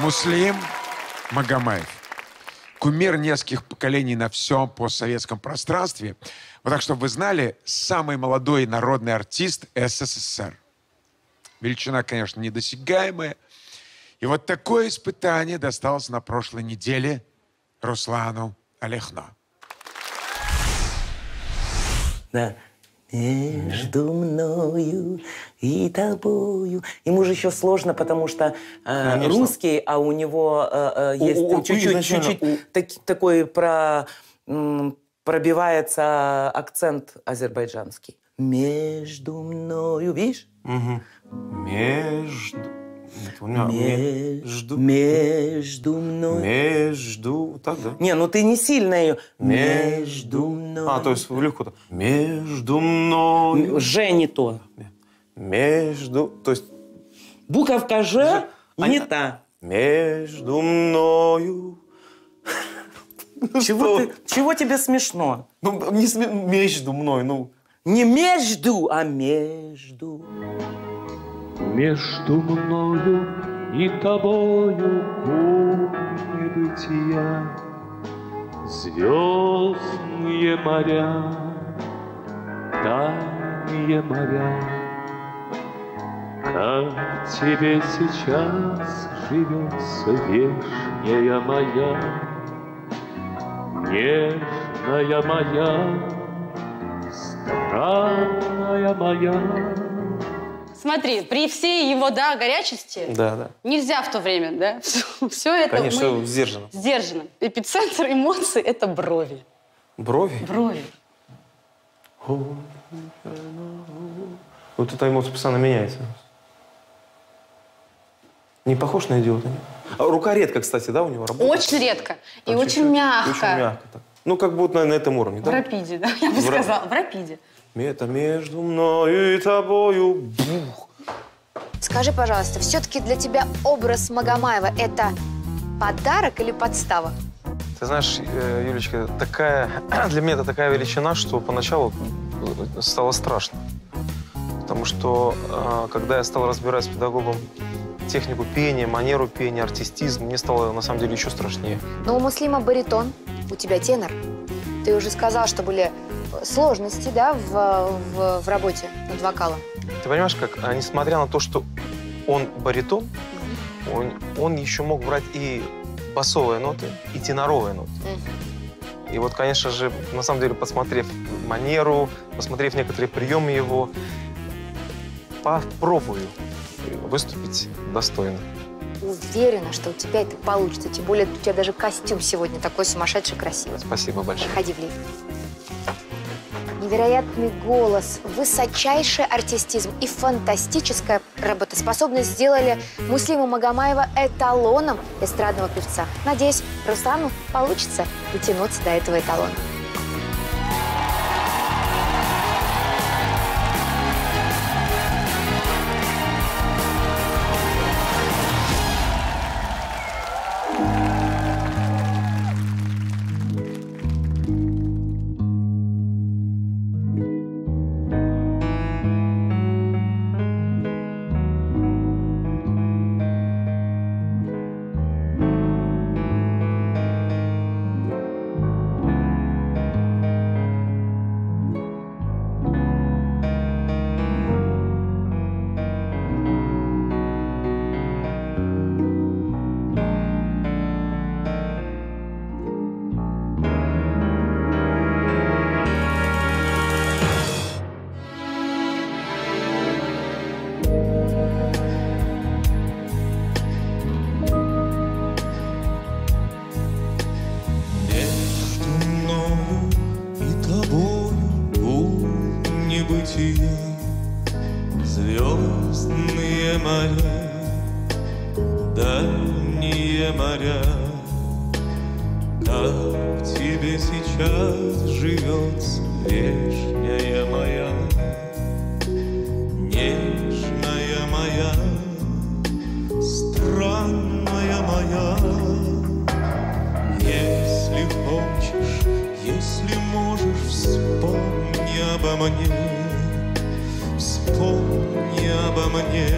Муслим Магомаев. Кумир нескольких поколений на всем постсоветском пространстве. Вот так, чтобы вы знали, самый молодой народный артист СССР. Величина, конечно, недосягаемая. И вот такое испытание досталось на прошлой неделе Руслану Олехно. Да. Между мною и тобою. Ему же еще сложно, потому что э, Конечно. русский, а у него э, э, есть чуть-чуть, такой про, м, пробивается акцент азербайджанский. Между мною, видишь? Между... Меня между... Между мной. Между... Так, да? Не, ну ты не сильно ее. Между... А, то есть легко так. Между мной... Ж не то. Между... То есть Буковка Ж А не я- та. между мною... Чего, ты, чего тебе смешно? Ну, не сме- между мной, ну... Не между, а между. Между мною и тобою куни бытия, Звездные моря, тайные моря. Как тебе сейчас живется вешняя моя, Нежная моя, странная моя. Смотри, при всей его, да, горячести, Да, да. нельзя в то время, да, все это Конечно, мы сдержанно. сдержано. Эпицентр эмоций – это брови. Брови? Брови. Вот эта эмоция постоянно меняется. Не похож на идиота? нет? А рука редко, кстати, да, у него работает? Очень редко и очень чуть-чуть. мягко. Очень мягко. так. Ну, как будто на, на этом уровне, В да? рапиде, да, я бы В сказала, в рапиде. Это между мною и тобою. Бух. Скажи, пожалуйста, все-таки для тебя образ Магомаева – это подарок или подстава? Ты знаешь, э, Юлечка, такая, для меня это такая величина, что поначалу э, стало страшно. Потому что, э, когда я стал разбирать с педагогом технику пения, манеру пения, артистизм, мне стало, на самом деле, еще страшнее. Но у Муслима баритон, у тебя тенор. Ты уже сказал, что были сложности, да, в, в, в работе над вокалом. Ты понимаешь, как, а, несмотря на то, что он баритон, он, он еще мог брать и басовые ноты, и теноровые ноты. И вот, конечно же, на самом деле, посмотрев манеру, посмотрев некоторые приемы его, попробую выступить достойно. Уверена, что у тебя это получится. Тем более, у тебя даже костюм сегодня такой сумасшедший красивый. Спасибо большое. Проходи в лифт. Невероятный голос, высочайший артистизм и фантастическая работоспособность сделали Муслима Магомаева эталоном эстрадного певца. Надеюсь, Руслану получится дотянуться до этого эталона. Мне, вспомни обо мне,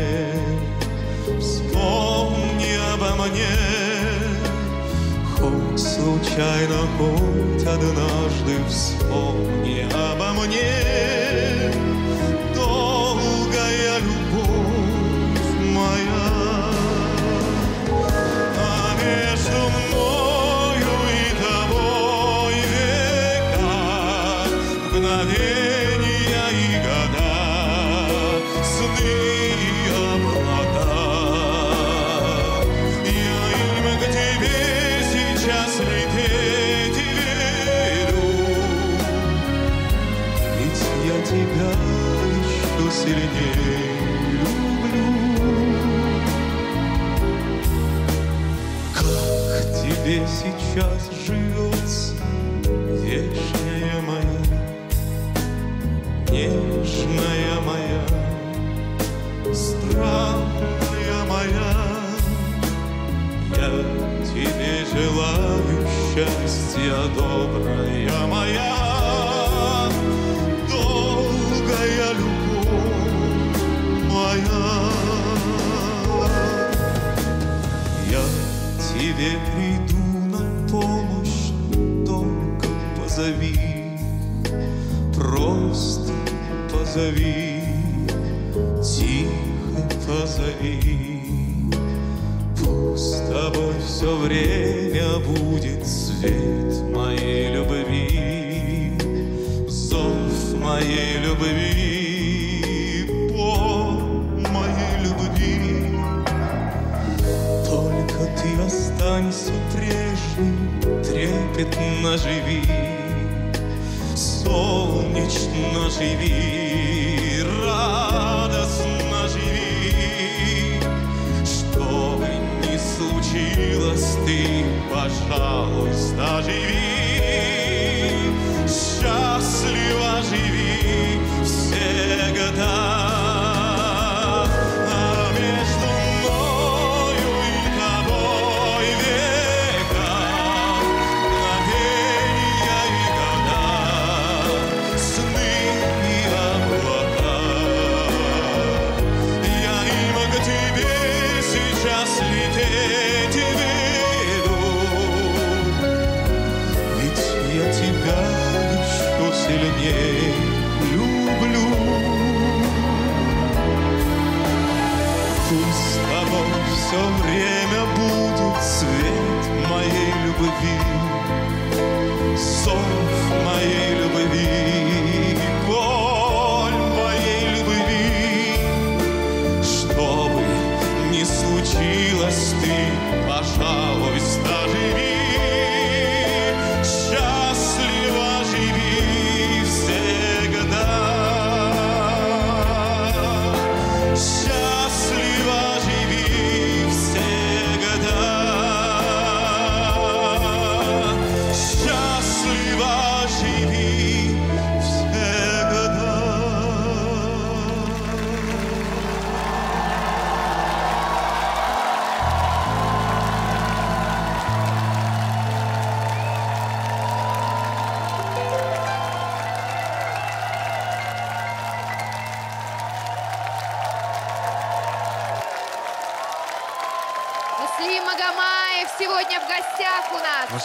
вспомни обо мне. Хоть случайно, хоть однажды вспомни люблю. Как тебе сейчас живется, вечная моя, нежная моя, странная моя? Я тебе желаю счастья, добрая моя, долгая любовь тебе приду на помощь, только позови, просто позови, тихо позови. Пусть с тобой все время будет свет моей любви, зов моей любви, останься прежним, трепетно живи, солнечно живи, радостно живи. Что бы ни случилось, ты, пожалуйста, живи, счастливо живи всегда. Сейчас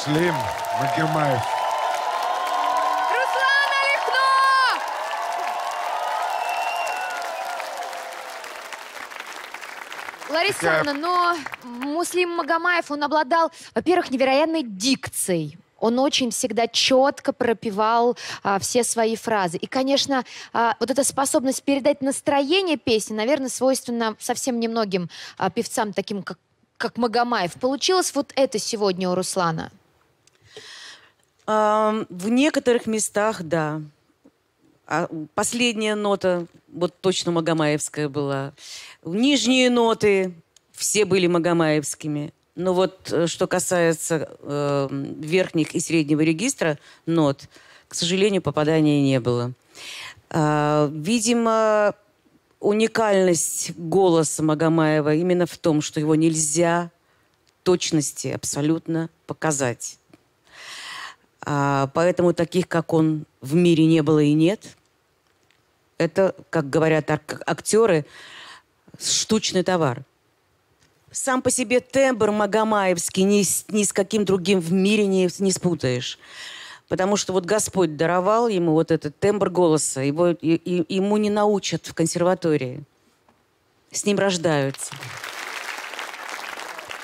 Муслим Магомаев. Руслан Олехно! Лариса Ивановна, но Муслим Магомаев, он обладал, во-первых, невероятной дикцией. Он очень всегда четко пропевал а, все свои фразы. И, конечно, а, вот эта способность передать настроение песни, наверное, свойственна совсем немногим а, певцам, таким как, как Магомаев. Получилось вот это сегодня у Руслана? В некоторых местах, да. А последняя нота, вот точно Магомаевская была. Нижние ноты все были Магомаевскими. Но вот э, что касается э, верхних и среднего регистра нот, к сожалению, попадания не было. А, видимо, уникальность голоса Магомаева именно в том, что его нельзя точности абсолютно показать. А, поэтому таких, как он, в мире не было и нет. Это, как говорят ак- актеры, штучный товар. сам по себе тембр Магомаевский ни ни с каким другим в мире не, не спутаешь. Потому что вот Господь даровал ему вот этот тембр голоса. Его, и, и- ему не научат в консерватории. С ним рождаются.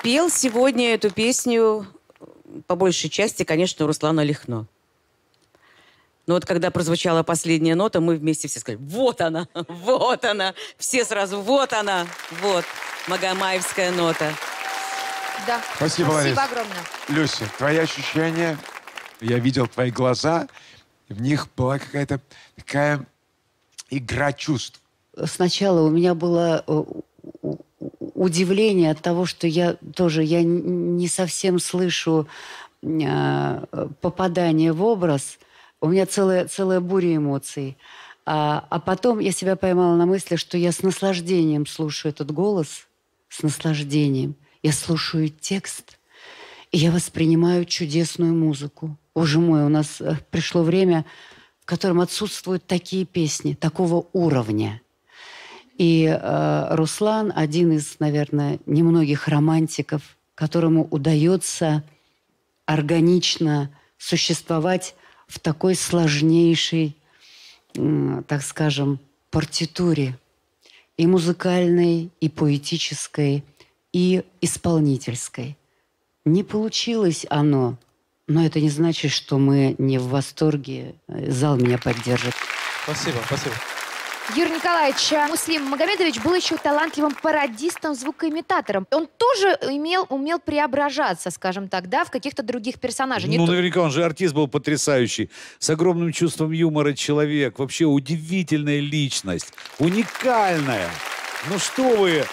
Пел сегодня эту песню, по большей части, конечно, Руслан Олехно. Но вот когда прозвучала последняя нота, мы вместе все сказали, вот она, вот она. Все сразу, вот она, вот, Магомаевская нота. Да. Спасибо. Спасибо огромное. Люся, твои ощущения, я видел твои глаза, в них была какая-то такая игра чувств. Сначала у меня было э, удивление от того, что я тоже я не совсем слышу э, попадание в образ. У меня целая, целая буря эмоций. А, а потом я себя поймала на мысли, что я с наслаждением слушаю этот голос, с наслаждением. Я слушаю текст, и я воспринимаю чудесную музыку. Боже мой, у нас э, пришло время, в котором отсутствуют такие песни, такого уровня. И э, Руслан один из, наверное, немногих романтиков, которому удается органично существовать в такой сложнейшей, м, так скажем, партитуре и музыкальной, и поэтической, и исполнительской. Не получилось оно, но это не значит, что мы не в восторге. Зал меня поддержит. Спасибо, спасибо. Юрий Николаевич, а Муслим Магомедович был еще талантливым пародистом, звукоимитатором. Он тоже имел, умел преображаться, скажем так, да, в каких-то других персонажей. Ну, то- наверняка он же артист был потрясающий, с огромным чувством юмора человек, вообще удивительная личность, уникальная. Ну что вы,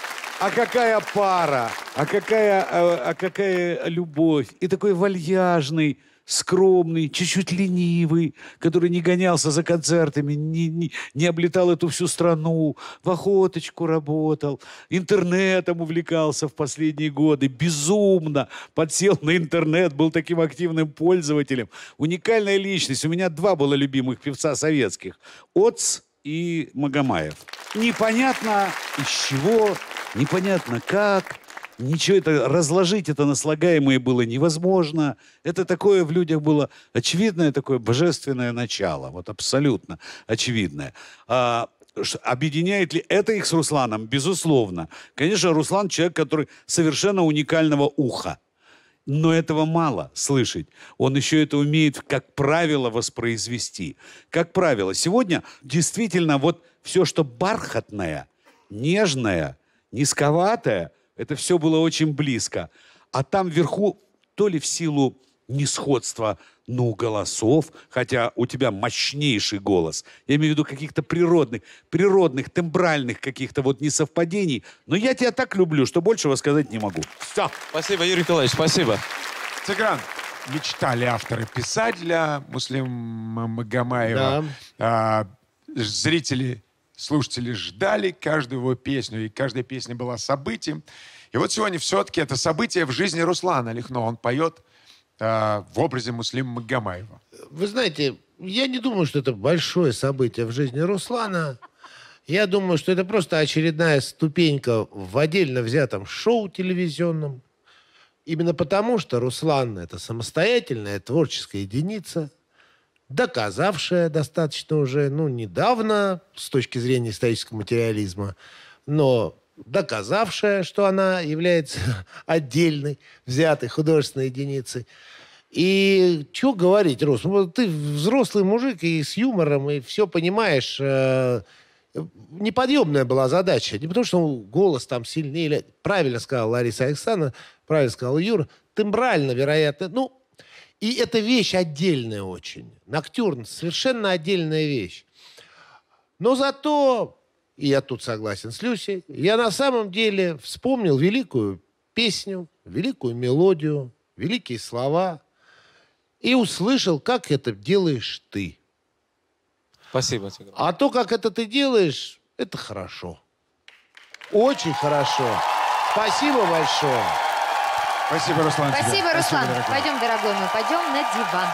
а какая пара, а какая, а, а какая любовь. И такой вальяжный, скромный, чуть-чуть ленивый, который не гонялся за концертами, не, не, не облетал эту всю страну, в охоточку работал, интернетом увлекался в последние годы, безумно подсел на интернет, был таким активным пользователем. Уникальная личность. У меня два было любимых певца советских. Оц и Магомаев. Непонятно из чего, непонятно как. Ничего это, разложить это на слагаемые было невозможно. Это такое в людях было очевидное такое божественное начало. Вот абсолютно очевидное. А, объединяет ли это их с Русланом? Безусловно. Конечно, Руслан человек, который совершенно уникального уха. Но этого мало слышать. Он еще это умеет, как правило, воспроизвести. Как правило, сегодня действительно вот все, что бархатное, нежное, низковатое, это все было очень близко. А там вверху, то ли в силу несходства, ну, голосов, хотя у тебя мощнейший голос. Я имею в виду каких-то природных, природных, тембральных каких-то вот несовпадений. Но я тебя так люблю, что большего сказать не могу. Все. Спасибо, Юрий Николаевич, спасибо. Тигран, мечтали авторы писать для Муслима Магомаева. А, зрители, слушатели ждали каждую его песню, и каждая песня была событием. И вот сегодня все-таки это событие в жизни Руслана Лихно. Он поет а, в образе Муслима Магомаева. Вы знаете, я не думаю, что это большое событие в жизни Руслана. Я думаю, что это просто очередная ступенька в отдельно взятом шоу телевизионном. Именно потому, что Руслан – это самостоятельная творческая единица, доказавшая достаточно уже, ну, недавно, с точки зрения исторического материализма, но доказавшая, что она является отдельной, взятой художественной единицей. И что говорить, Рус, ну, ты взрослый мужик и с юмором, и все понимаешь. э, неподъемная была задача. Не потому, что голос там сильнее. Правильно сказала Лариса Александровна, правильно сказал Юра. Тембрально, вероятно. Ну, и эта вещь отдельная очень. Ноктюрн совершенно отдельная вещь. Но зато, и я тут согласен с Люсей, я на самом деле вспомнил великую песню, великую мелодию, великие слова и услышал, как это делаешь ты. Спасибо, Тигран. А то, как это ты делаешь, это хорошо. Очень хорошо. Спасибо большое. Спасибо, Руслан. тебе. Спасибо, Руслан. дорогой. Пойдем, дорогой мой, пойдем на диван.